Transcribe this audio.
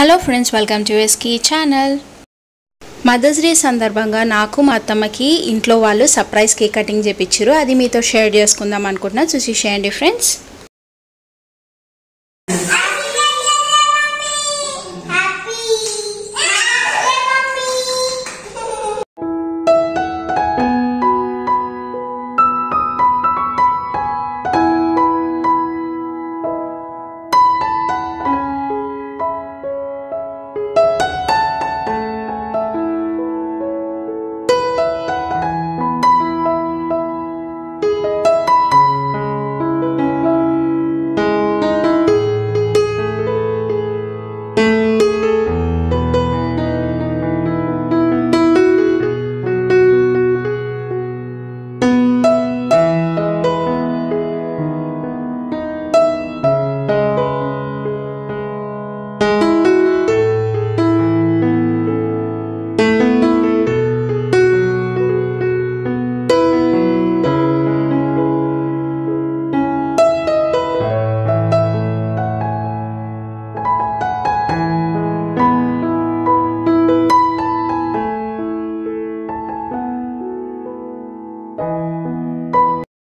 hello friends welcome to ఎస్కీ channel mothers day సందర్భంగా నాకు మా అత్తమ్మకి ఇంట్లో వాళ్ళు సర్ప్రైజ్ కేక్ కటింగ్ చేపించారు అది మీతో షేర్ చేసుకుందాం అనుకుంటున్నాను చూసి చేయండి ఫ్రెండ్స్